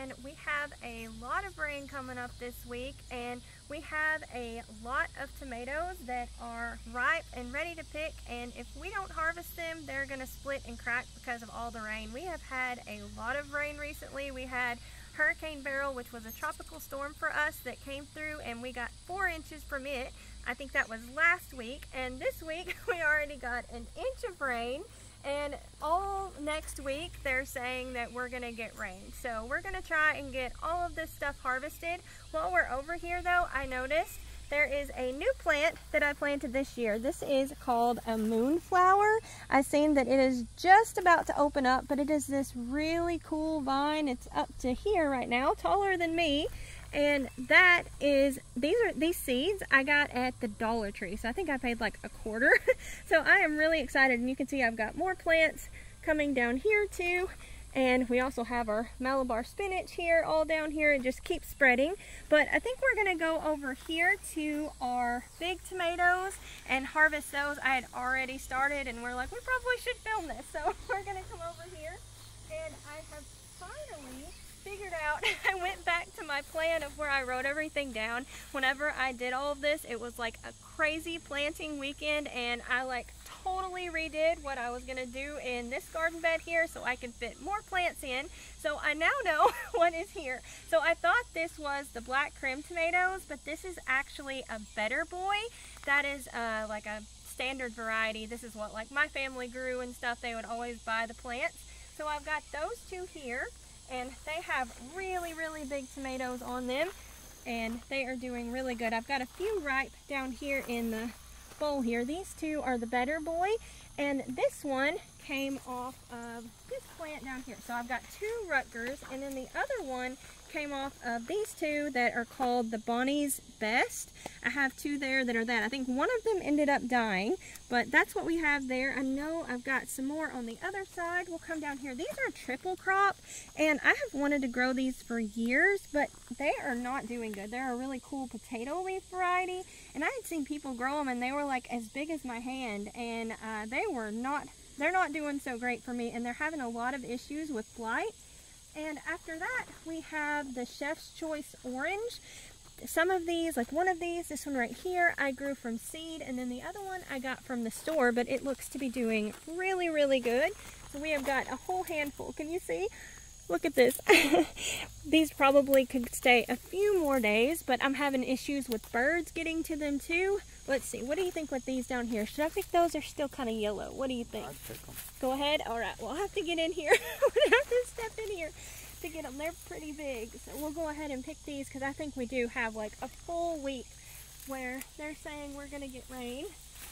and we have a lot of rain coming up this week and we have a lot of tomatoes that are ripe and ready to pick and if we don't harvest them they're going to split and crack because of all the rain. We have had a lot of rain recently. We had Hurricane Beryl which was a tropical storm for us that came through and we got four inches from it. I think that was last week and this week we already got an inch of rain and all next week they're saying that we're gonna get rain. So we're gonna try and get all of this stuff harvested. While we're over here though, I noticed there is a new plant that I planted this year. This is called a moonflower. I've seen that it is just about to open up, but it is this really cool vine. It's up to here right now, taller than me and that is these are these seeds I got at the Dollar Tree. So I think I paid like a quarter. So I am really excited. And you can see I've got more plants coming down here too. And we also have our Malabar spinach here all down here. And just keep spreading. But I think we're gonna go over here to our big tomatoes and harvest those. I had already started and we're like we probably should film this. So we're gonna come over here. And I have figured out, I went back to my plan of where I wrote everything down. Whenever I did all of this, it was like a crazy planting weekend and I like totally redid what I was gonna do in this garden bed here so I can fit more plants in. So I now know what is here. So I thought this was the black Krim tomatoes, but this is actually a better boy. That is uh, like a standard variety. This is what like my family grew and stuff. They would always buy the plants. So I've got those two here and they have really, really big tomatoes on them and they are doing really good. I've got a few ripe down here in the bowl here. These two are the better boy and this one came off of this plant down here. So I've got two Rutgers and then the other one came off of these two that are called the Bonnie's Best. I have two there that are that. I think one of them ended up dying, but that's what we have there. I know I've got some more on the other side. We'll come down here. These are triple crop, and I have wanted to grow these for years, but they are not doing good. They're a really cool potato leaf variety, and I had seen people grow them, and they were like as big as my hand, and uh, they were not, they're not doing so great for me, and they're having a lot of issues with blight. And after that, we have the Chef's Choice Orange. Some of these, like one of these, this one right here, I grew from seed, and then the other one I got from the store, but it looks to be doing really, really good. So we have got a whole handful. Can you see? Look at this. These probably could stay a few more days, but I'm having issues with birds getting to them too. Let's see, what do you think with these down here? Should I pick those? They're still kind of yellow. What do you think? I'd pick them. Go ahead. All right, we'll have to get in here. we'll have to step in here to get them. They're pretty big. So we'll go ahead and pick these because I think we do have like a full week where they're saying we're going to get rain.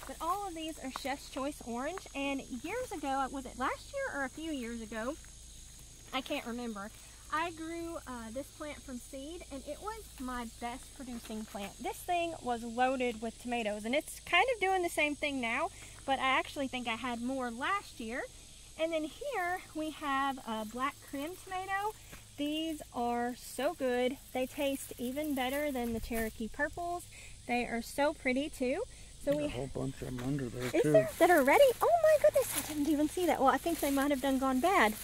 But all of these are Chef's Choice Orange. And years ago, was it last year or a few years ago? I can't remember. I grew uh, this plant from seed and it was my best producing plant. This thing was loaded with tomatoes and it's kind of doing the same thing now, but I actually think I had more last year. And then here we have a black Krim tomato. These are so good. They taste even better than the Cherokee purples. They are so pretty too. So we a whole bunch of them under there is too. There, that are ready? Oh my goodness, I didn't even see that. Well, I think they might have done gone bad.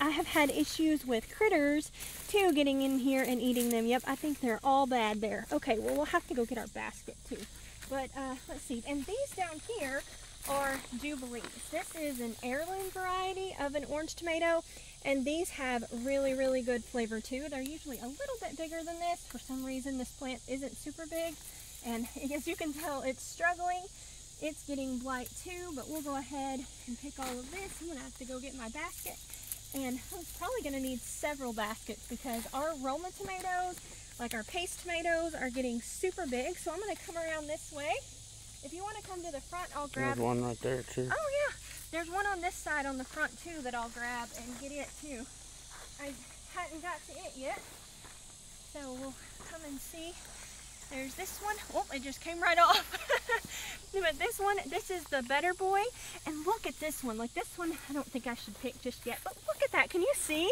I have had issues with critters too getting in here and eating them. Yep, I think they're all bad there. Okay, well, we'll have to go get our basket too. But uh, let's see. And these down here are Jubilees. This is an heirloom variety of an orange tomato. And these have really, really good flavor too. They're usually a little bit bigger than this. For some reason, this plant isn't super big. And as you can tell, it's struggling. It's getting blight too, but we'll go ahead and pick all of this. I'm gonna have to go get my basket. And I'm probably gonna need several baskets because our Roma tomatoes, like our paste tomatoes, are getting super big. So I'm gonna come around this way. If you wanna come to the front, I'll grab- There's one right there too. Oh yeah, there's one on this side on the front too that I'll grab and get it too. I hadn't got to it yet. So we'll come and see there's this one. Oh, it just came right off. but this one, this is the better boy. And look at this one. Like this one, I don't think I should pick just yet. But look at that. Can you see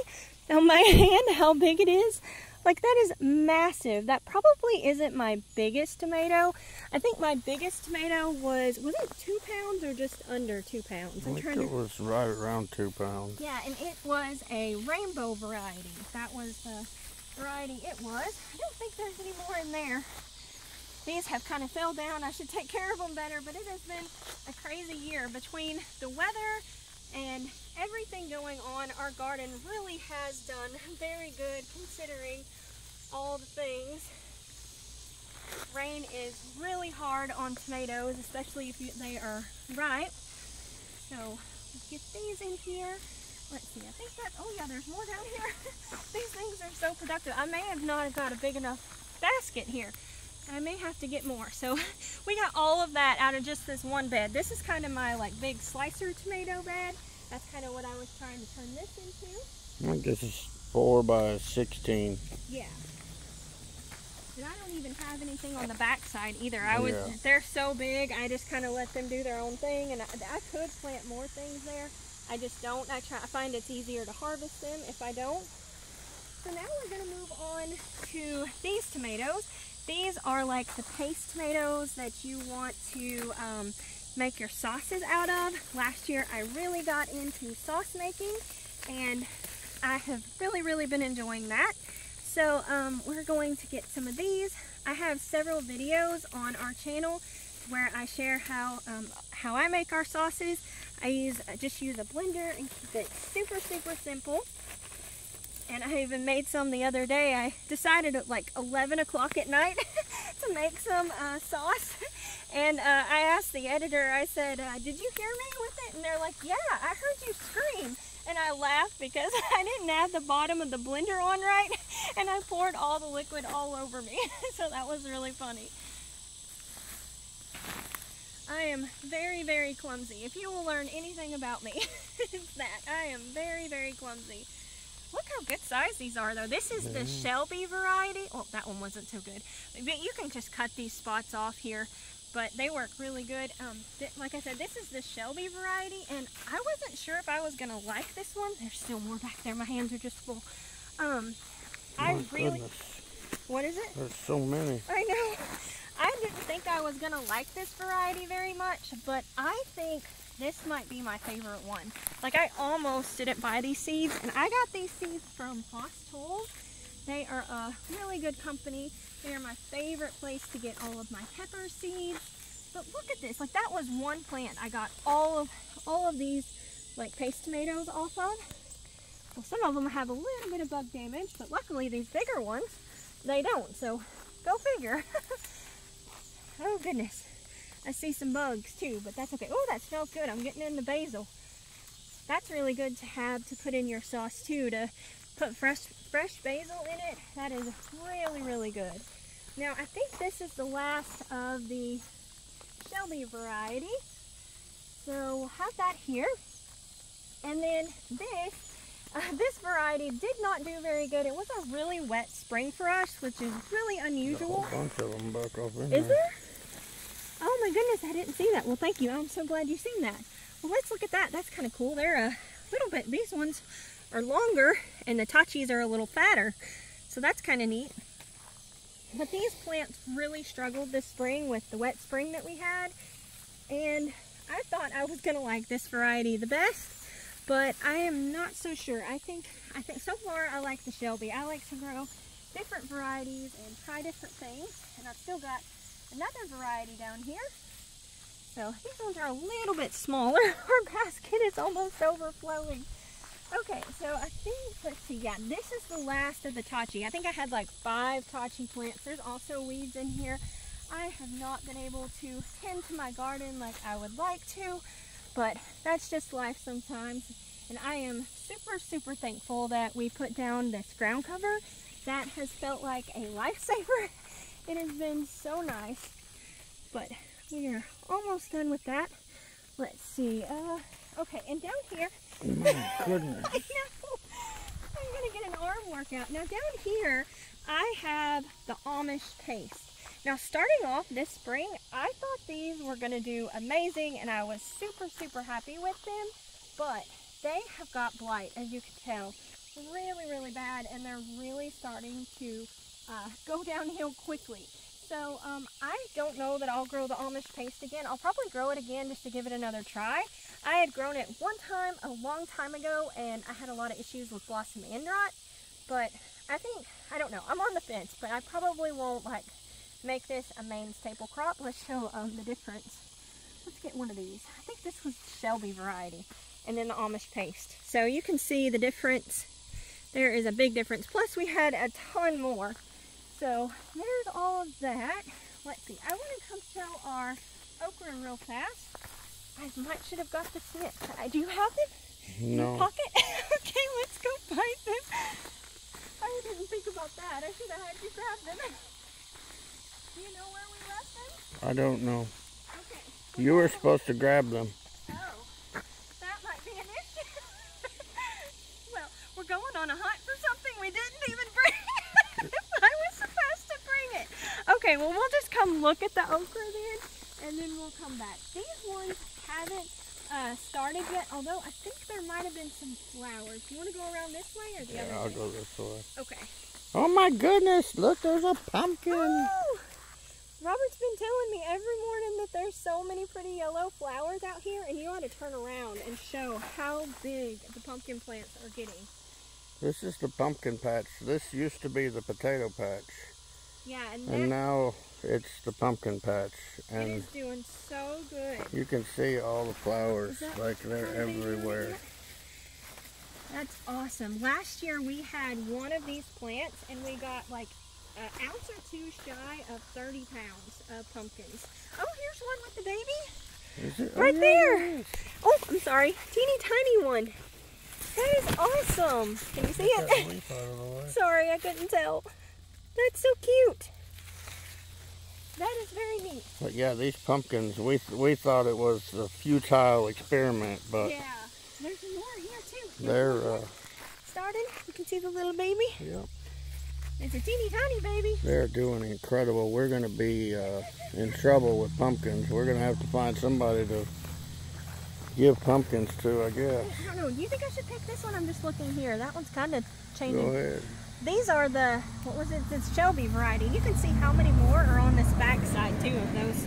on my hand how big it is? Like that is massive. That probably isn't my biggest tomato. I think my biggest tomato was, was it two pounds or just under two pounds? I I'm think it to, was right around two pounds. yeah, and it was a rainbow variety. That was the variety it was. I don't think there's any more in there. These have kind of fell down. I should take care of them better, but it has been a crazy year between the weather and everything going on. Our garden really has done very good considering all the things. Rain is really hard on tomatoes, especially if you, they are ripe. So let's get these in here. Let's see, I think that, oh yeah, there's more down here. these things are so productive. I may have not got a big enough basket here. I may have to get more. So we got all of that out of just this one bed. This is kind of my like big slicer tomato bed. That's kind of what I was trying to turn this into. I think this is four by 16. Yeah. And I don't even have anything on the back side either. I was, Yeah. they're so big, I just kind of let them do their own thing. And I, I could plant more things there. I just don't. I try, I find it's easier to harvest them if I don't. So now we're gonna move on to these tomatoes. These are like the paste tomatoes that you want to um, make your sauces out of. Last year I really got into sauce making and I have really, really been enjoying that. So um, we're going to get some of these. I have several videos on our channel where I share how um, how I make our sauces. I use just use a blender and keep it super, super simple. And I even made some the other day. I decided at like 11 o'clock at night to make some uh, sauce. And uh, I asked the editor, I said, uh, did you hear me with it? And they're like, yeah, I heard you scream. And I laughed because I didn't have the bottom of the blender on right. And I poured all the liquid all over me. so that was really funny. I am very, very clumsy. If you will learn anything about me, it's that. I am very, very clumsy. Look how good size these are though. This is the Shelby variety. Oh, that one wasn't so good. But you can just cut these spots off here, but they work really good. Um, like I said, this is the Shelby variety, and I wasn't sure if I was gonna like this one. There's still more back there. My hands are just full. Um, I really. goodness, What is it? there's so many. I know. I didn't think I was gonna like this variety very much, but I think this might be my favorite one. Like I almost didn't buy these seeds, and I got these seeds from Tools. They are a really good company. They are my favorite place to get all of my pepper seeds. But look at this, like that was one plant I got all of all of these like paste tomatoes off of. Well, some of them have a little bit of bug damage, but luckily these bigger ones, they don't. So go figure. oh goodness. I see some bugs too, but that's okay. Oh, that smells good. I'm getting in the basil. That's really good to have to put in your sauce too, to put fresh fresh basil in it. That is really, really good. Now, I think this is the last of the Shelby variety. So we'll have that here. And then this, uh, this variety did not do very good. It was a really wet spring for us, which is really unusual. whole bunch of them back up in Is there. Oh my goodness, I didn't see that. Well, thank you. I'm so glad you've seen that. Well, let's look at that. That's kind of cool. They're a little bit, these ones are longer and the tachis are a little fatter. So that's kind of neat. But these plants really struggled this spring with the wet spring that we had. And I thought I was going to like this variety the best, but I am not so sure. I think, I think so far I like the Shelby. I like to grow different varieties and try different things. And I've still got another variety down here. So these ones are a little bit smaller. Our basket is almost overflowing. Okay, so I think, let's see, yeah, this is the last of the tachi. I think I had like five tachi plants. There's also weeds in here. I have not been able to tend to my garden like I would like to, but that's just life sometimes. And I am super, super thankful that we put down this ground cover. That has felt like a lifesaver. It has been so nice. But we are almost done with that. Let's see. Uh, okay, and down here, My goodness. I know. I'm gonna get an arm workout. Now down here, I have the Amish paste. Now starting off this spring, I thought these were gonna do amazing and I was super, super happy with them, but they have got blight, as you can tell, really, really bad and they're really starting to uh, go downhill quickly. So um, I don't know that I'll grow the Amish paste again. I'll probably grow it again just to give it another try. I had grown it one time a long time ago and I had a lot of issues with blossom end rot. But I think, I don't know, I'm on the fence, but I probably won't like make this a main staple crop. Let's show um, the difference. Let's get one of these. I think this was Shelby variety and then the Amish paste. So you can see the difference. There is a big difference. Plus we had a ton more. So there's all of that. Let's see, I want to come show our okra real fast. I might should have got the snips. Uh, do you have them? No. In your pocket? okay, let's go find them. I didn't think about that. I should have had you grab them. Do you know where we left them? I don't know. Okay. You were supposed to grab them. Oh, that might be an issue. well, we're going on a hunt for something we didn't even bring. I was supposed to bring it. Okay, well, we'll just come look at the okra then, and then we'll come back. These ones haven't uh, started yet, although I think there might have been some flowers. You want to go around this way or the Yeah, other I'll way? go this way. Okay. Oh my goodness, look, there's a pumpkin. Oh! Robert's been telling me every morning that there's so many pretty yellow flowers out here, and you ought to turn around and show how big the pumpkin plants are getting. This is the pumpkin patch. This used to be the potato patch. Yeah, and, And now it's the pumpkin patch. And is doing so good. you can see all the flowers, like they're one of these over everywhere. here? That's awesome. Last year we had one of these plants, and we got like an ounce or two shy of 30 pounds of pumpkins. Oh, here's one with the baby. Is it? Right oh, yeah, there. it. Oh, I'm sorry. Teeny tiny one. That is awesome. Can you see it? leaf out of the way. sorry, I couldn't tell. That's so cute. That is very neat. But yeah, these pumpkins, we we thought it was a futile experiment, but yeah. There's more here too. They're, uh, starting. You can see the little baby. yep, It's a teeny tiny baby. they're doing incredible. We're gonna be uh, in trouble with pumpkins. We're gonna have to find somebody to give pumpkins to, I guess. I don't know. Do you think I should pick this one? I'm just looking here. That one's kind of changing. Go ahead. These are the, what was it, it's Shelby variety. You can see how many more are on this back side too of those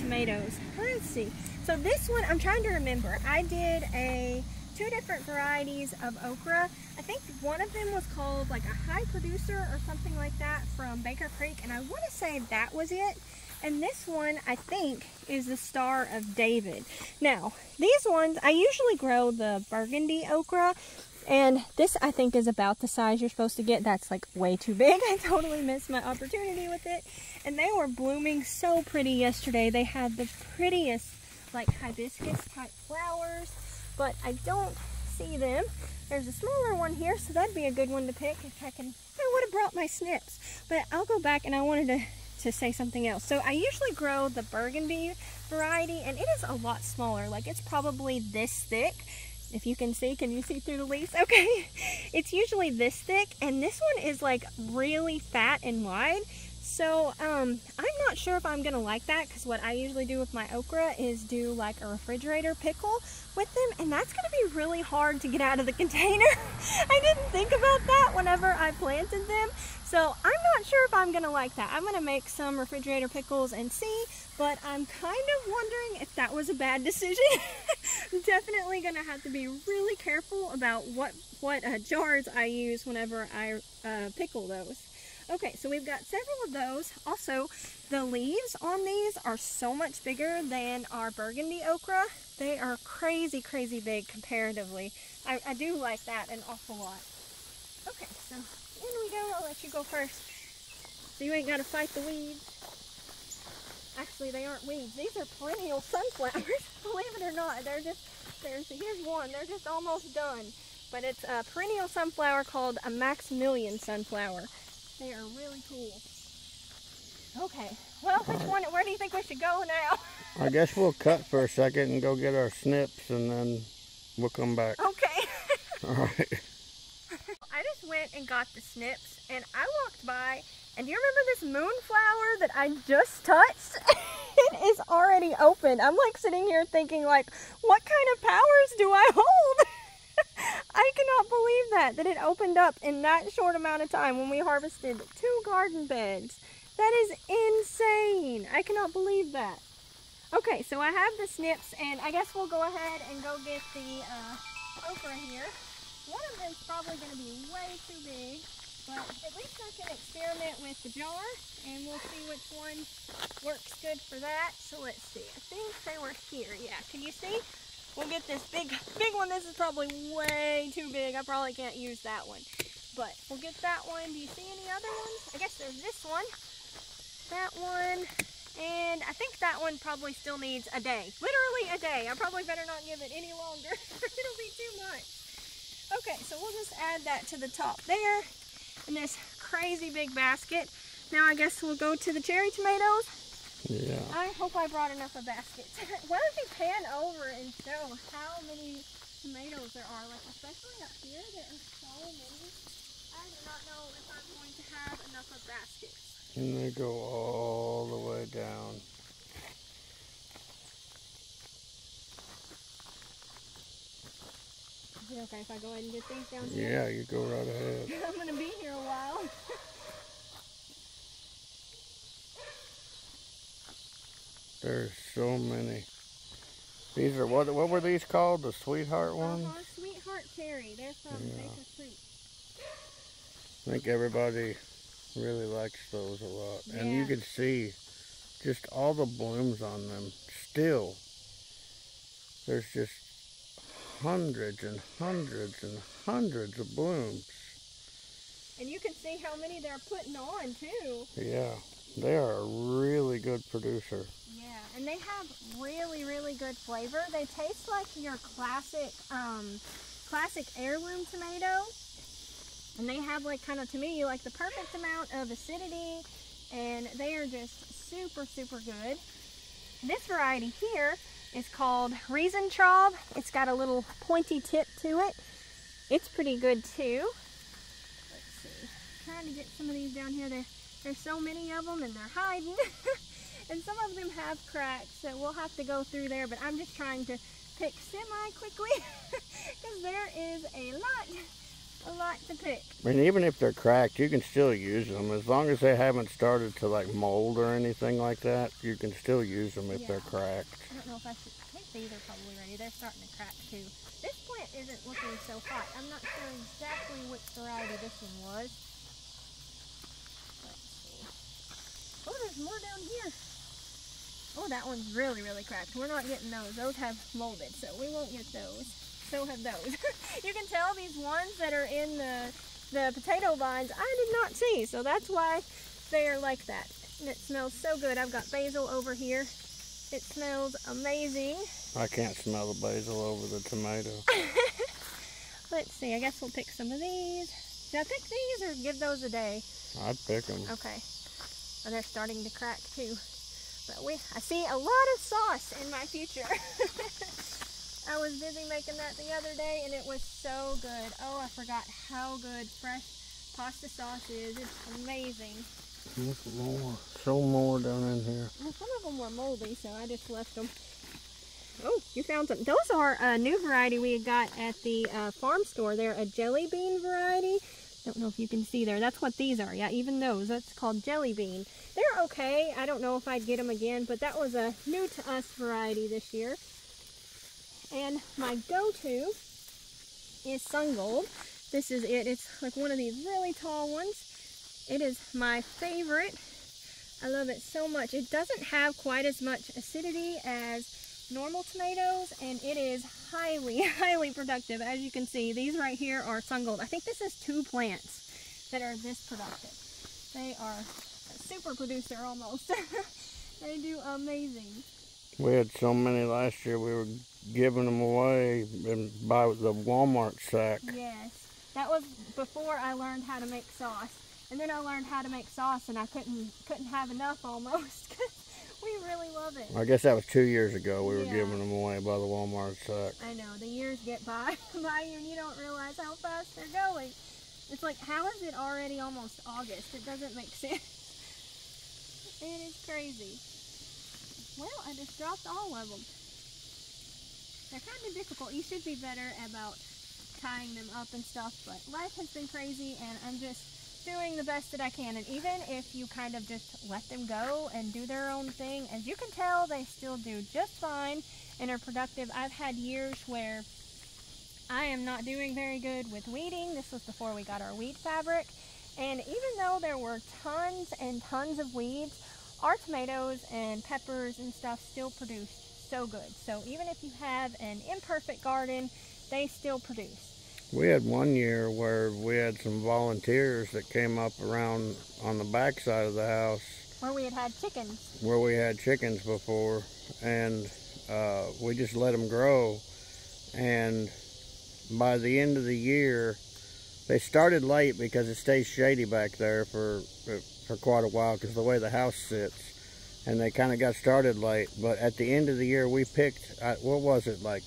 tomatoes. Let's see. So this one, I'm trying to remember. I did a two different varieties of okra. I think one of them was called like a high producer or something like that from Baker Creek. And I want to say that was it. And this one, I think, is the Star of David. Now, these ones, I usually grow the burgundy okra. And this, I think, is about the size you're supposed to get. That's like way too big. I totally missed my opportunity with it. And they were blooming so pretty yesterday. They had the prettiest, like, hibiscus type flowers. But I don't see them. There's a smaller one here, so that'd be a good one to pick if I can. I would have brought my snips. But I'll go back and I wanted to to say something else. So I usually grow the burgundy variety and it is a lot smaller. Like it's probably this thick. If you can see, can you see through the leaves? Okay. It's usually this thick and this one is like really fat and wide. So um, I'm not sure if I'm gonna like that because what I usually do with my okra is do like a refrigerator pickle with them and that's gonna be really hard to get out of the container. I didn't think about that whenever I planted them. So I'm not sure if I'm gonna like that. I'm gonna make some refrigerator pickles and see, but I'm kind of wondering if that was a bad decision. Definitely gonna have to be really careful about what, what uh, jars I use whenever I uh, pickle those. Okay, so we've got several of those. Also, the leaves on these are so much bigger than our burgundy okra. They are crazy, crazy big comparatively. I, I do like that an awful lot. Okay, so in we go. I'll let you go first. So you ain't got to fight the weeds. Actually, they aren't weeds. These are perennial sunflowers. Believe it or not, they're just, there's, here's one. They're just almost done. But it's a perennial sunflower called a Maximilian sunflower. They are really cool. Okay, well, which one, where do you think we should go now? I guess we'll cut for a second and go get our snips and then we'll come back. Okay. All right. I just went and got the snips and I walked by and do you remember this moonflower that I just touched? it is already open. I'm like sitting here thinking like, what kind of powers do I hold? I cannot believe that, that it opened up in that short amount of time when we harvested two garden beds. That is insane. I cannot believe that. Okay, so I have the snips, and I guess we'll go ahead and go get the uh, okra here. One of them's probably going to be way too big, but at least I can experiment with the jar, and we'll see which one works good for that. So let's see. I think they were here. Yeah, can you see? We'll get this big, big one. This is probably way too big. I probably can't use that one. But we'll get that one. Do you see any other ones? I guess there's this one. That one. And I think that one probably still needs a day. Literally a day. I probably better not give it any longer. It'll be too much. Okay, so we'll just add that to the top there in this crazy big basket. Now I guess we'll go to the cherry tomatoes. Yeah. I hope I brought enough of baskets. Why don't you pan over and show how many tomatoes there are? Like especially up here, there are so many. I do not know if I'm going to have enough of baskets. And they go all the way down. Is it okay if I go ahead and get these down here? Yeah, you go right ahead. I'm gonna be here a while. There's so many. These are what? What were these called? The sweetheart ones? Uh-huh, Sweetheart Cherry. They're from Yeah. Baker Creek. I think everybody really likes those a lot. And you can see just all the blooms on them still. There's just hundreds and hundreds and hundreds of blooms. And you can see how many they're putting on too. Yeah, they are a really good producer. Yeah, and they have really, really good flavor. They taste like your classic, um, classic heirloom tomato. And they have like kind of, to me, like the perfect amount of acidity. And they are just super, super good. This variety here is called Riesentraub. It's got a little pointy tip to it. It's pretty good too. Let's see. Trying to get some of these down here. There, there's so many of them and they're hiding. and some of them have cracks, so we'll have to go through there. But I'm just trying to pick semi quickly because there is a lot, a lot to pick. I mean, even if they're cracked, you can still use them. As long as they haven't started to like mold or anything like that, you can still use them if they're cracked. I don't know if I should. I think these are probably ready. They're starting to crack too. This plant isn't looking so hot. I'm not sure exactly which variety this one was. Let's see. Oh, there's more down here. Oh, that one's really, really cracked. We're not getting those. Those have molded, so we won't get those. So have those. you can tell these ones that are in the the potato vines I did not see, so that's why they are like that. And it smells so good. I've got basil over here. It smells amazing. I can't smell the basil over the tomato. Let's see, I guess we'll pick some of these. Should I pick these or give those a day? I'd pick them. Okay. Oh, they're starting to crack too. But we, I see a lot of sauce in my future. I was busy making that the other day and it was so good. Oh, I forgot how good fresh pasta sauce is. It's amazing. Look more. So more down in here. Well, some of them were moldy, so I just left them. Oh, you found some. Those are a new variety we got at the uh, farm store. They're a jelly bean variety. I don't know if you can see there. That's what these are. Yeah, even those. That's called jelly bean. They're okay. I don't know if I'd get them again, but that was a new to us variety this year. And my go-to is Sun Gold. This is it. It's like one of these really tall ones. It is my favorite. I love it so much. It doesn't have quite as much acidity as normal tomatoes and it is highly, highly productive. As you can see, these right here are Sun Gold. I think this is two plants that are this productive. They are super producer almost. they do amazing. We had so many last year. We were giving them away by the Walmart sack. Yes. That was before I learned how to make sauce. And then I learned how to make sauce and I couldn't couldn't have enough almost. we really love it. I guess that was two years ago. We were giving them away by the Walmart sack. I know, the years get by by you and you don't realize how fast they're going. It's like, how is it already almost August? It doesn't make sense. It is crazy. Well, I just dropped all of them. They're kind of difficult. You should be better about tying them up and stuff, but life has been crazy and I'm just doing the best that I can. And even if you kind of just let them go and do their own thing, as you can tell, they still do just fine and are productive. I've had years where I am not doing very good with weeding. This was before we got our weed fabric. And even though there were tons and tons of weeds, our tomatoes and peppers and stuff still produced so good. So even if you have an imperfect garden, they still produce. We had one year where we had some volunteers that came up around on the back side of the house. Where we had had chickens. Where we had chickens before. And uh, we just let them grow. And by the end of the year, they started late because it stays shady back there for for quite a while because the way the house sits, and they kind of got started late. But at the end of the year, we picked uh, what was it like,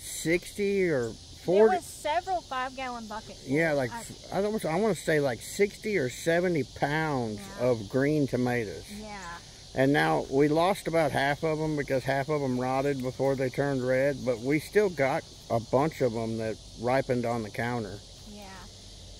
sixty or 40? There was several five-gallon buckets. Yeah, like I, I, I want to say like sixty or seventy pounds yeah. of green tomatoes. Yeah. And now we lost about half of them because half of them rotted before they turned red, but we still got a bunch of them that ripened on the counter.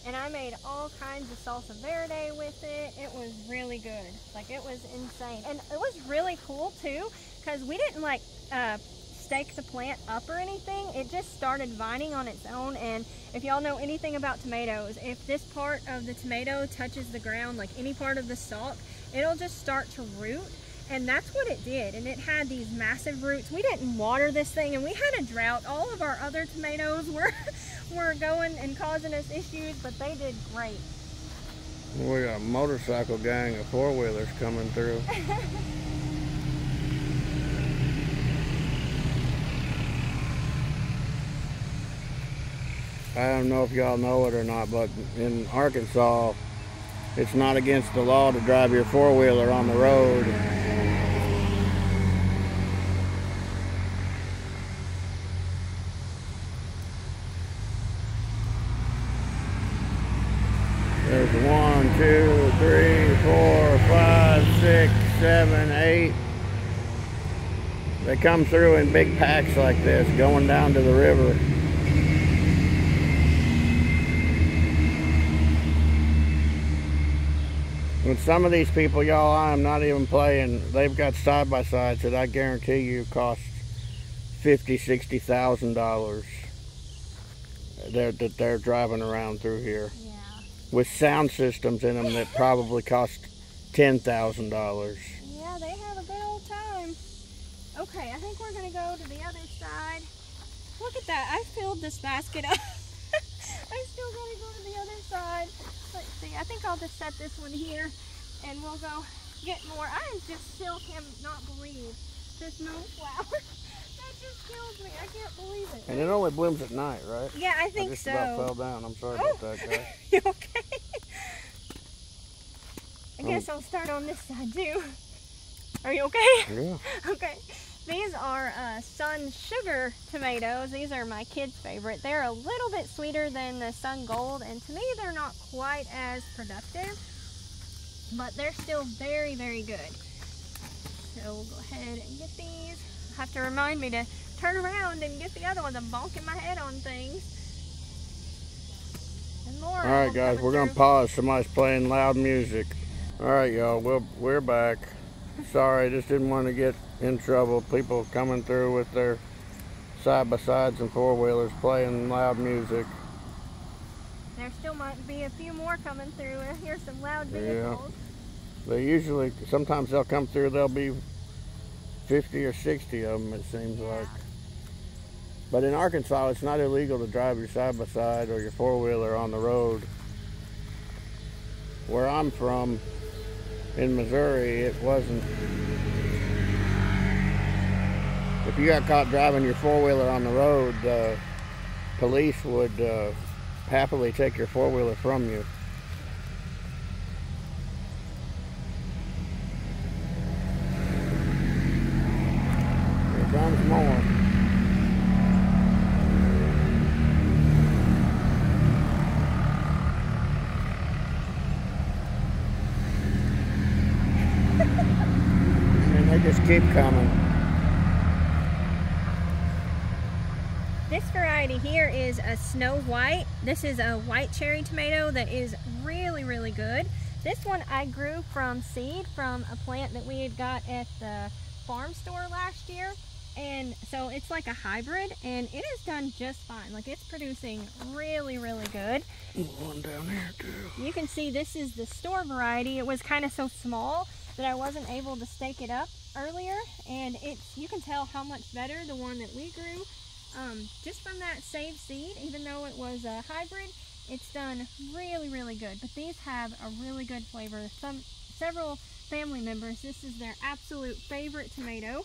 And I made all kinds of salsa verde with it. It was really good. Like it was insane. And it was really cool too because we didn't like uh, stake the plant up or anything. It just started vining on its own. And if y'all know anything about tomatoes, if this part of the tomato touches the ground, like any part of the stalk, it'll just start to root and that's what it did and it had these massive roots. We didn't water this thing and we had a drought. All of our other tomatoes were were going and causing us issues but they did great. We got a motorcycle gang of four-wheelers coming through. I don't know if y'all know it or not, but in Arkansas, it's not against the law to drive your four-wheeler on the road. There's one, two, three, four, five, six, seven, eight. They come through in big packs like this, going down to the river. With some of these people, y'all, I am not even playing. They've got side-by-sides that I guarantee you cost fifty, sixty thousand dollars. That they're driving around through here. Yeah. With sound systems in them that probably cost ten thousand dollars. Yeah, they have a good old time. Okay, I think we're gonna go to the other side. Look at that! I filled this basket up. I still gotta go to the other side. Let's see, I think I'll just set this one here and we'll go get more. I just still cannot believe there's no flowers. that just kills me. I can't believe it. And it only blooms at night, right? Yeah, I think I just so. about fell down. I'm sorry oh. about that, guys. you okay? I guess um, I'll start on this side too. Are you okay? Yeah. okay. These are uh, Sun Sugar tomatoes. These are my kids' favorite. They're a little bit sweeter than the Sun Gold, and to me, they're not quite as productive, but they're still very, very good. So we'll go ahead and get these. Have to remind me to turn around and get the other ones. I'm bonking my head on things. More. All right, guys, we're going to pause. Somebody's playing loud music. All right, y'all, we'll, we're back. Sorry, just didn't want to get in trouble. People coming through with their side-by-sides and four-wheelers playing loud music. There still might be a few more coming through. I hear some loud vehicles. Yeah. They usually, sometimes they'll come through, there'll be 50 or 60 of them, it seems yeah. like. But in Arkansas, it's not illegal to drive your side-by-side -side or your four-wheeler on the road. Where I'm from, in Missouri, it wasn't. If you got caught driving your four-wheeler on the road, uh, police would uh, happily take your four-wheeler from you. Here comes more. Keep coming. This variety here is a Snow White. This is a white cherry tomato that is really, really good. This one I grew from seed from a plant that we had got at the farm store last year. And so it's like a hybrid and it has done just fine. Like it's producing really, really good. One down here too. You can see this is the store variety. It was kind of so small that I wasn't able to stake it up earlier. And it's you can tell how much better the one that we grew um, just from that saved seed, even though it was a hybrid, it's done really, really good. But these have a really good flavor. Some Several family members, this is their absolute favorite tomato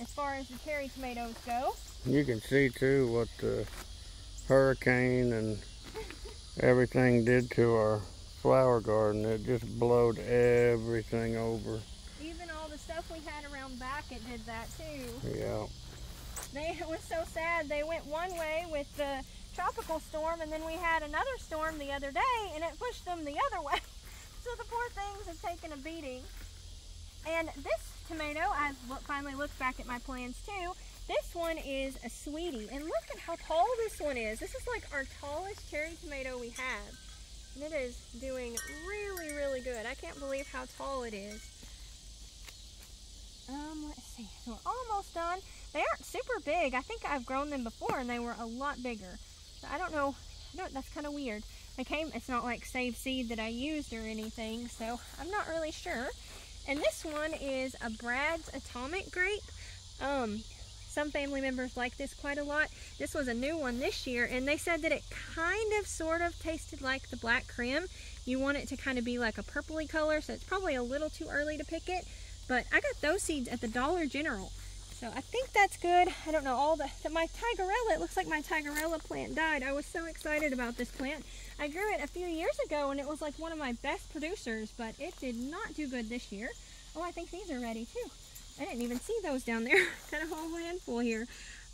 as far as the cherry tomatoes go. You can see too what the hurricane and everything did to our flower garden. It just blowed everything over. Stuff we had around back, it did that too. Yeah. They, it was so sad. They went one way with the tropical storm and then we had another storm the other day and it pushed them the other way. So the poor things have taken a beating. And this tomato, I finally looked back at my plans too. This one is a sweetie. And look at how tall this one is. This is like our tallest cherry tomato we have. And it is doing really, really good. I can't believe how tall it is. Um, let's see. So we're almost done. They aren't super big. I think I've grown them before and they were a lot bigger. So I don't know. I don't, that's kind of weird. They came, it's not like save seed that I used or anything, so I'm not really sure. And this one is a Brad's Atomic Grape. Um, some family members like this quite a lot. This was a new one this year, and they said that it kind of sort of tasted like the black Krim. You want it to kind of be like a purpley color, so it's probably a little too early to pick it. But I got those seeds at the Dollar General. So I think that's good. I don't know all the, my Tigerella, it looks like my Tigerella plant died. I was so excited about this plant. I grew it a few years ago and it was like one of my best producers, but it did not do good this year. Oh, I think these are ready too. I didn't even see those down there. Got a whole handful here.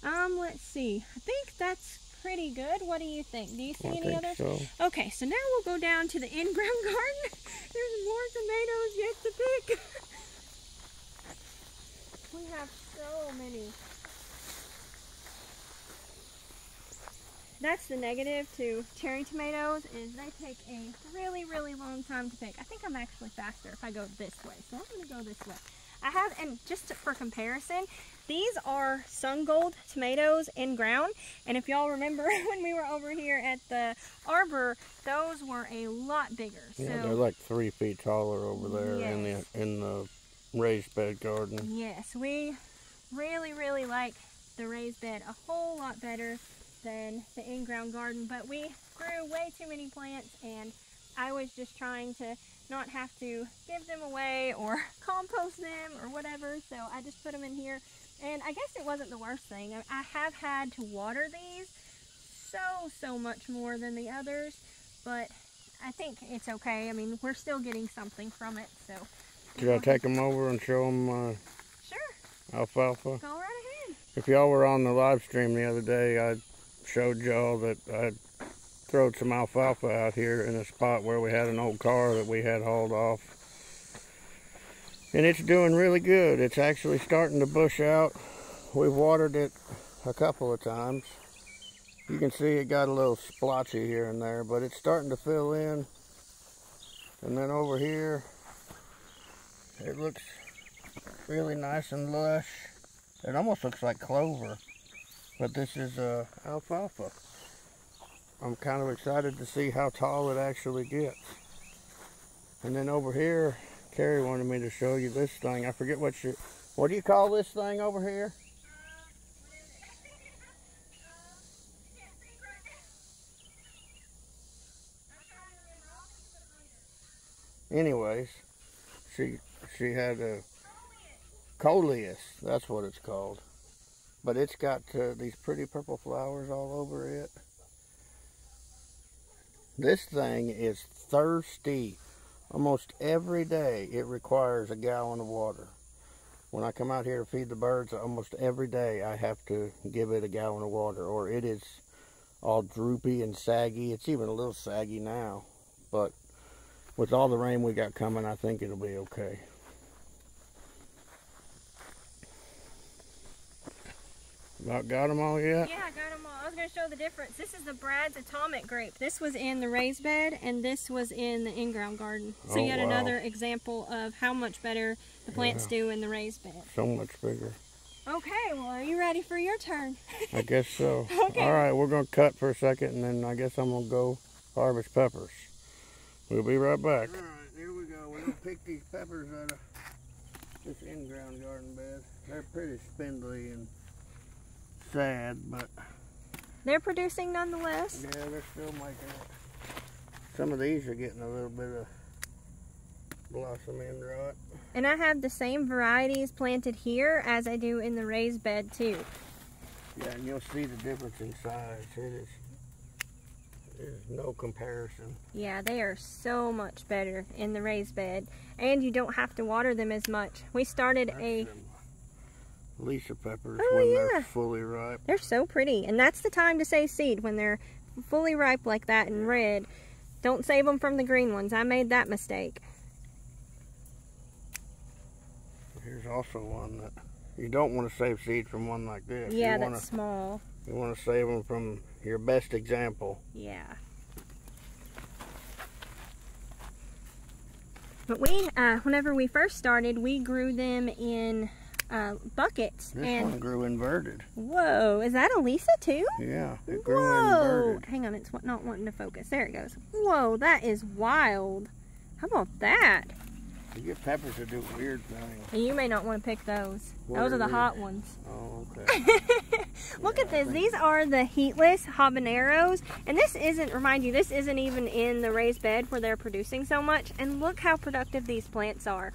Um, let's see. I think that's pretty good. What do you think? Do you see I any others? So. Okay, so now we'll go down to the in-ground garden. There's more tomatoes yet to pick. we have so many. That's the negative to cherry tomatoes is they take a really, really long time to pick. I think I'm actually faster if I go this way. So I'm going to go this way. I have, and just for comparison, these are sun gold tomatoes in ground. And if y'all remember when we were over here at the arbor, those were a lot bigger. Yeah, so, they're like three feet taller over there yes. in the in the raised bed garden. Yes, we really, really like the raised bed a whole lot better than the in-ground garden, but we grew way too many plants and I was just trying to not have to give them away or compost them or whatever, so I just put them in here. And I guess it wasn't the worst thing. I have had to water these so, so much more than the others, but I think it's okay. I mean, we're still getting something from it, so. Should I take them over and show them uh, sure. alfalfa? Go right ahead. If y'all were on the live stream the other day, I showed y'all that I thrown some alfalfa out here in a spot where we had an old car that we had hauled off. And it's doing really good. It's actually starting to bush out. We've watered it a couple of times. You can see it got a little splotchy here and there, but it's starting to fill in. And then over here, it looks really nice and lush. It almost looks like clover. But this is uh, alfalfa. I'm kind of excited to see how tall it actually gets. And then over here, Kari wanted me to show you this thing. I forget what you, what do you call this thing over here? Anyways, she she had a coleus. That's what it's called. But it's got uh, these pretty purple flowers all over it. This thing is thirsty. Almost every day it requires a gallon of water. When I come out here to feed the birds, almost every day I have to give it a gallon of water or it is all droopy and saggy. It's even a little saggy now. But with all the rain we got coming, I think it'll be okay. About got them all yet? Yeah, I got them all. I was going to show the difference. This is the Brad's Atomic grape. This was in the raised bed and this was in the in-ground garden. So Oh, yet wow. another example of how much better the plants do in the raised bed. So much bigger. Okay, well are you ready for your turn? I guess so. Okay. All right, we're going to cut for a second and then I guess I'm going to go harvest peppers. We'll be right back. All right, here we go. We're going to pick these peppers out of this in-ground garden bed. They're pretty spindly and sad, but They're producing nonetheless. yeah, they're still making it. Some of these are getting a little bit of blossom end rot. And I have the same varieties planted here as I do in the raised bed too. Yeah, and you'll see the difference in size. It is there's no comparison. Yeah, they are so much better in the raised bed. And you don't have to water them as much. We started a That's them Lisa peppers Oh, when yeah. they're fully ripe. They're so pretty, and that's the time to save seed when they're fully ripe like that and red. Don't save them from the green ones. I made that mistake. Here's also one that you don't want to save seed from one like this. yeah, you that's want to small. you want to save them from your best example. Yeah. But we, uh, whenever we first started, we grew them in uh, buckets. This and one grew inverted. whoa, is that a Lisa too? Yeah, it grew Whoa! inverted. Hang on, it's not wanting to focus. There it goes. Whoa, that is wild. How about that? You get peppers that do weird things. And you may not want to pick those. What those are are the these? hot ones. Oh, okay. Look Yeah, at this. These are the heatless habaneros. And this isn't, remind you, this isn't even in the raised bed where they're producing so much. And look how productive these plants are.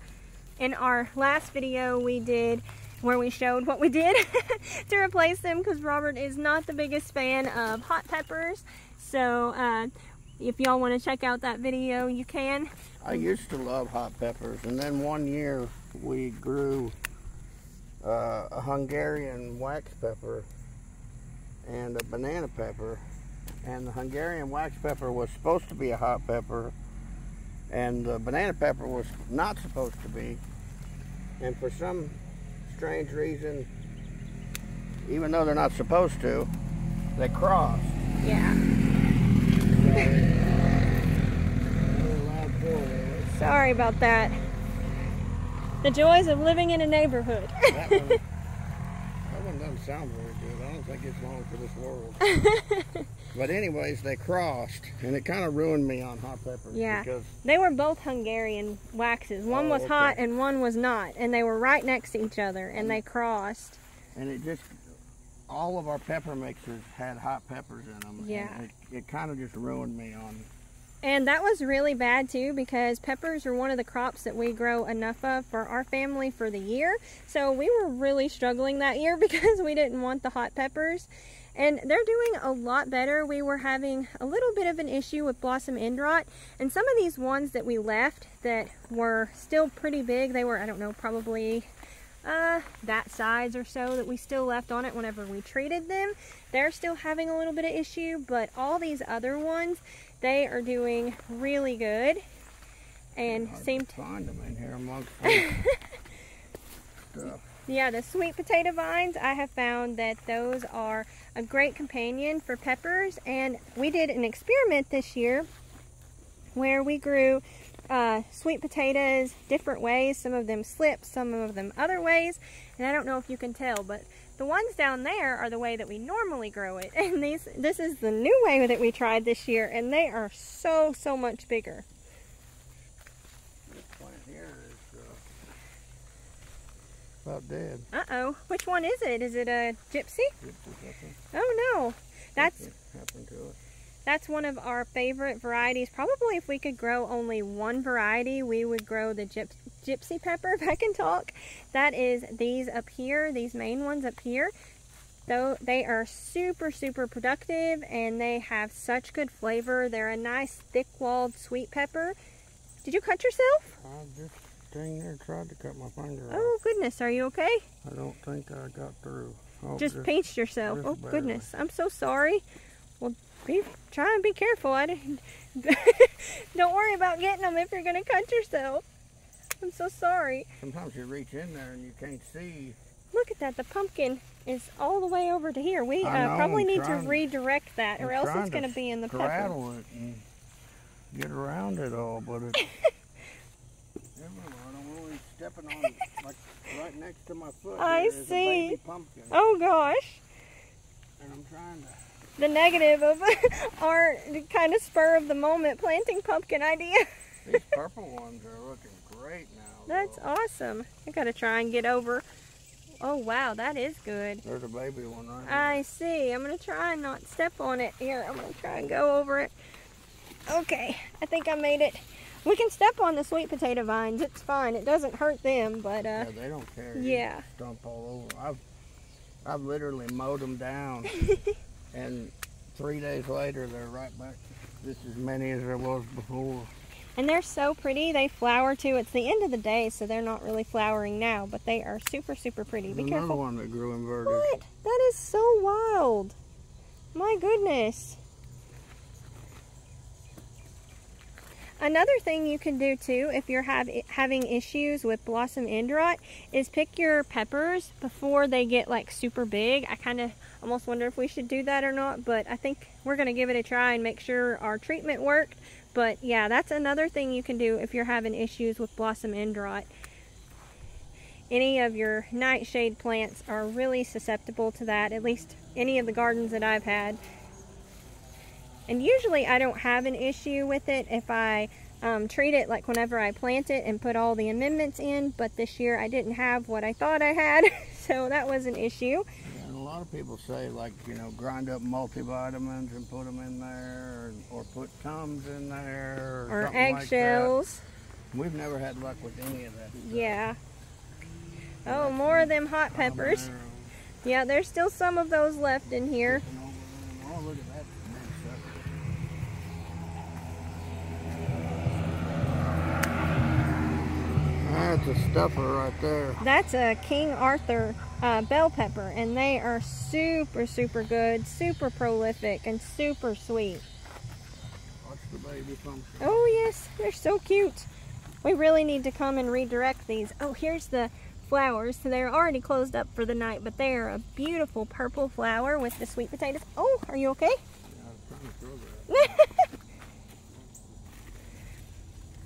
In our last video we did where we showed what we did to replace them because Robert is not the biggest fan of hot peppers. So uh, if y'all want to check out that video, you can. I used to love hot peppers, and then one year we grew uh, a Hungarian wax pepper and a banana pepper. And the Hungarian wax pepper was supposed to be a hot pepper, and the banana pepper was not supposed to be. And for some strange reason, even though they're not supposed to, they crossed. Yeah. Sorry about that. The joys of living in a neighborhood. That one, that one doesn't sound very good. I don't think it's long for this world. but anyways, they crossed, and it kind of ruined me on hot peppers. Yeah. Because They were both Hungarian waxes. One Oh, was okay. hot and one was not. And they were right next to each other and they crossed. and it just all of our pepper mixers had hot peppers in them. Yeah. It, it kind of just ruined me on. And that was really bad too because peppers are one of the crops that we grow enough of for our family for the year. So we were really struggling that year because we didn't want the hot peppers. And they're doing a lot better. We were having a little bit of an issue with blossom end rot. And some of these ones that we left that were still pretty big, they were, I don't know, probably uh, that size or so that we still left on it whenever we treated them. They're still having a little bit of issue, but all these other ones, they are doing really good and seem to to, find them in here amongst stuff. yeah, the sweet potato vines, I have found that those are a great companion for peppers. And we did an experiment this year where we grew uh, sweet potatoes different ways. Some of them slipped, some of them other ways. And I don't know if you can tell, but the ones down there are the way that we normally grow it. And these, this is the new way that we tried this year. And they are so, so much bigger. This plant here is uh, about dead. Uh-oh. Which one is it? Is it a gypsy? Gypsy. Oh no. That's happened to it. That's one of our favorite varieties. Probably if we could grow only one variety, we would grow the gyp gypsy pepper, if I can talk. That is these up here, these main ones up here. Though they are super, super productive and they have such good flavor. They're a nice thick-walled sweet pepper. Did you cut yourself? I just dang near tried to cut my finger oh, off. Oh goodness, are you okay? I don't think I got through. Oh, just pinched yourself. just Oh barely. goodness, I'm so sorry. Well, be try and be careful. I didn't. don't worry about getting them if you're gonna cut yourself. I'm so sorry. Sometimes you reach in there and you can't see. Look at that. The pumpkin is all the way over to here. We uh, know, probably need to redirect that, or else it's going to be in the pepper. it and get around it all, but it. Never mind, I'm only stepping on like right next to my foot. I here is a see. Oh gosh. and I'm trying to. The negative of our kind of spur of the moment planting pumpkin idea. These purple ones are looking great now. That's though. awesome. I got to try and get over. Oh wow, that is good. There's a baby one right here. I see. I'm going to try and not step on it. Here, I'm going to try and go over it. Okay, I think I made it. We can step on the sweet potato vines. It's fine. It doesn't hurt them, but uh, Yeah, they don't care. Yeah. Stomp all over. I've, I've literally mowed them down, and three days later they're right back. This as many as there was before. And they're so pretty. They flower too. It's the end of the day, so they're not really flowering now, but they are super, super pretty. Be Another careful. one that grew inverted. What? That is so wild. My goodness. Another thing you can do too, if you're have, having issues with blossom end rot, is pick your peppers before they get like super big. I kind of almost wonder if we should do that or not, but I think we're going to give it a try and make sure our treatment worked. But yeah, that's another thing you can do if you're having issues with blossom end rot. Any of your nightshade plants are really susceptible to that, at least any of the gardens that I've had. And usually I don't have an issue with it if I um, treat it like whenever I plant it and put all the amendments in, but this year I didn't have what I thought I had, so that was an issue. And a lot of people say, like, you know, grind up multivitamins and put them in there, or, or put Tums in there, or, Or something like eggshells. We've never had luck with any of that. stuff. Yeah. Oh, more of them hot peppers. Yeah, there's still some of those left in here. looking over them. Oh, look at that big sucker. That's a stuffer right there. That's a King Arthur uh, bell pepper, and they are super, super good, super prolific, and super sweet. Watch the baby pumpkin. Oh yes, they're so cute. We really need to come and redirect these. Oh, here's the flowers. So they're already closed up for the night, but they are a beautiful purple flower with the sweet potatoes. Oh, are you okay? Yeah, I was trying to throw that.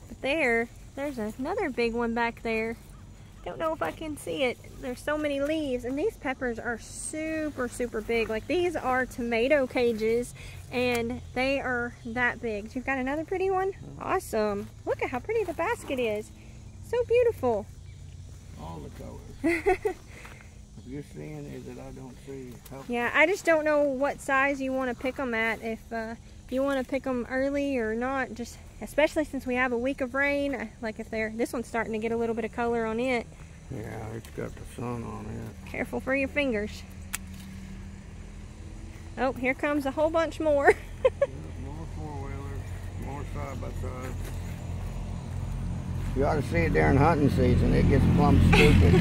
But there, there's another big one back there. Don't know if I can see it. There's so many leaves, and these peppers are super, super big. Like these are tomato cages, and they are that big. You've got another pretty one? Awesome. Look at how pretty the basket is. So beautiful. All the colors. you're seeing it that I don't see, help Yeah, I just don't know what size you want to pick them at. If uh, you want to pick them early or not, just especially since we have a week of rain. Uh, like if they're this one's starting to get a little bit of color on it. Yeah, it's got the sun on it. Careful for your fingers. Oh, here comes a whole bunch more. more four wheelers, more side by side. You ought to see it during hunting season. It gets plumb stupid.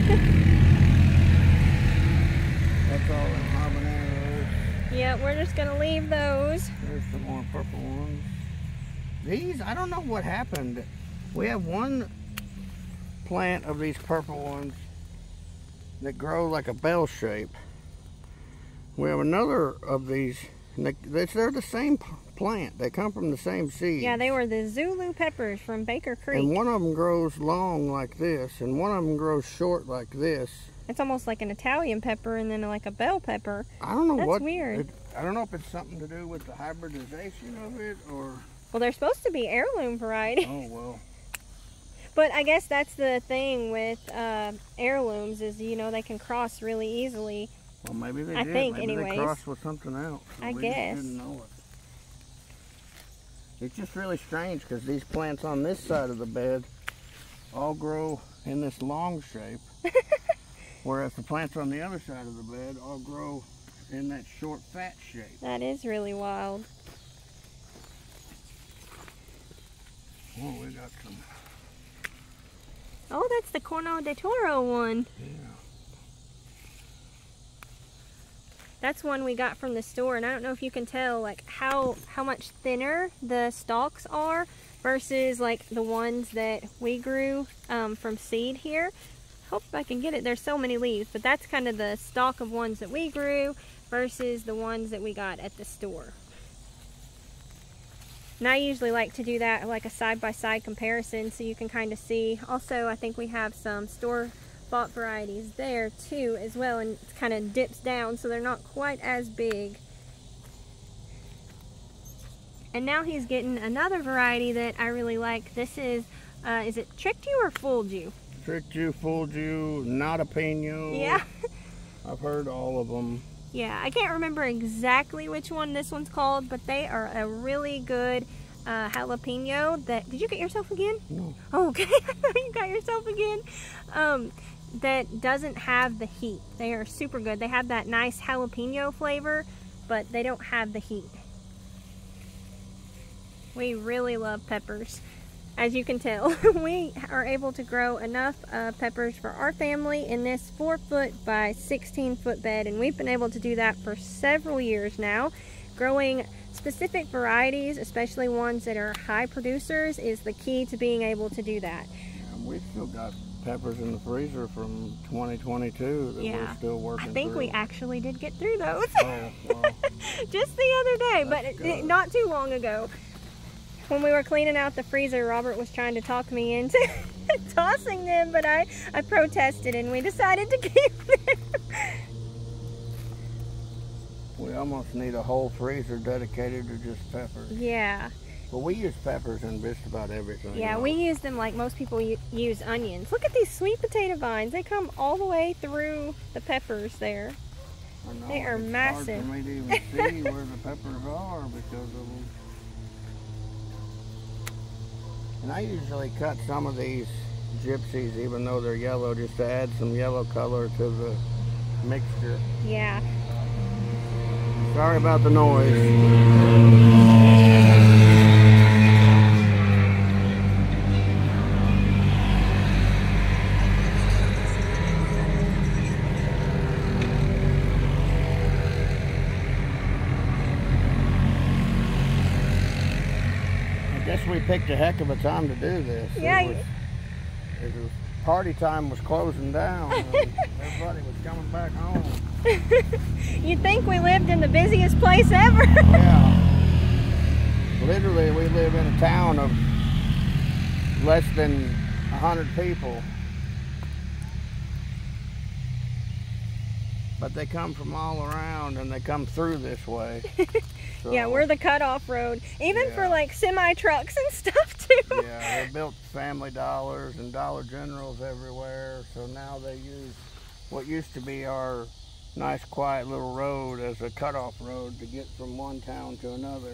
That's all in yeah, we're just gonna leave those. There's some more purple ones. These, I don't know what happened. We have one plant of these purple ones that grow like a bell shape. We have another of these, and they, they- they're the same plant. They come from the same seed. Yeah, they were the Zulu peppers from Baker Creek. And one of them grows long like this, and one of them grows short like this. It's almost like an Italian pepper and then like a bell pepper. I don't know That's what. weird. It, I don't know if it's something to do with the hybridization of it, or Well, they're supposed to be heirloom variety. oh well. But I guess that's the thing with uh, heirlooms is, you know, they can cross really easily. Well, maybe they I did. think maybe anyways. they crossed with something else. I guess. Just it. It's just really strange because these plants on this side of the bed all grow in this long shape, whereas the plants on the other side of the bed all grow in that short, fat shape. That is really wild. Oh, we got some. Oh, that's the Corno di Toro one. Yeah. That's one we got from the store, and I don't know if you can tell like how how much thinner the stalks are versus like the ones that we grew um, from seed here. hope I can get it. There's so many leaves, but that's kind of the stalk of ones that we grew versus the ones that we got at the store. And I usually like to do that like a side-by-side -side comparison so you can kind of see. Also, I think we have some store-bought varieties there too as well and it kind of dips down so they're not quite as big. And now he's getting another variety that I really like. This is, uh, is it Tricked You or Fooled You? Tricked You, Fooled You, Nadapeno. Yeah. I've heard all of them. Yeah, I can't remember exactly which one this one's called, but they are a really good uh, jalapeno that, did you get yourself again? No. Oh, okay, you got yourself again. Um, that doesn't have the heat. They are super good. They have that nice jalapeno flavor, but they don't have the heat. We really love peppers. As you can tell, we are able to grow enough uh, peppers for our family in this 4 foot by 16 foot bed and we've been able to do that for several years now. Growing specific varieties, especially ones that are high producers, is the key to being able to do that. And we've still got peppers in the freezer from 2022 that yeah. we're still working I think through. we actually did get through those. Oh, well, Just the other day, but it, not too long ago when we were cleaning out the freezer, Robert was trying to talk me into tossing them, but I, I protested and we decided to keep them. We almost need a whole freezer dedicated to just peppers. Yeah. Well, we use peppers in just about everything. Yeah, we use them like most people use onions. Look at these sweet potato vines. They come all the way through the peppers there. Know, they are massive. Hard for me to even see where the peppers are because of them. And I usually cut some of these gypsies, even though they're yellow, just to add some yellow color to the mixture. Yeah. Sorry about the noise. Picked a heck of a time to do this. Yeah. It was, it was party time was closing down. everybody was coming back home. You'd think we lived in the busiest place ever. yeah. Literally, we live in a town of less than 100 people. But they come from all around and they come through this way. So, yeah, we're the cutoff road, even yeah. for like semi trucks and stuff too. Yeah, they built Family Dollars and Dollar Generals everywhere. So now they use what used to be our nice, quiet little road as a cutoff road to get from one town to another.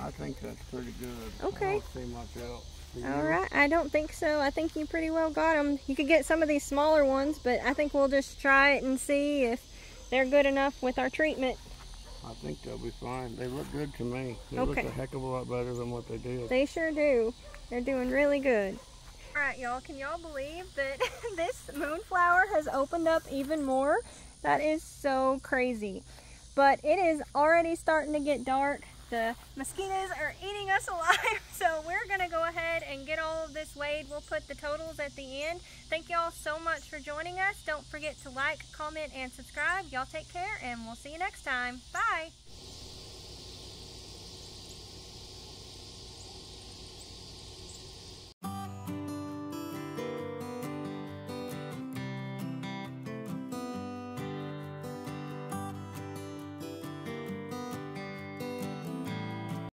I think that's pretty good. Okay. I don't see much else. All right, I don't think so. I think you pretty well got them. You could get some of these smaller ones, but I think we'll just try it and see if they're good enough with our treatment. I think they'll be fine. They look good to me. They okay. look a heck of a lot better than what they did. They sure do. They're doing really good. All right, y'all, can y'all believe that this moonflower has opened up even more? That is so crazy. But it is already starting to get dark. The mosquitoes are eating us alive, so we're gonna go ahead and get all of this weighed. We'll put the totals at the end. Thank y'all so much for joining us. Don't forget to like, comment, and subscribe. Y'all take care, and we'll see you next time. Bye.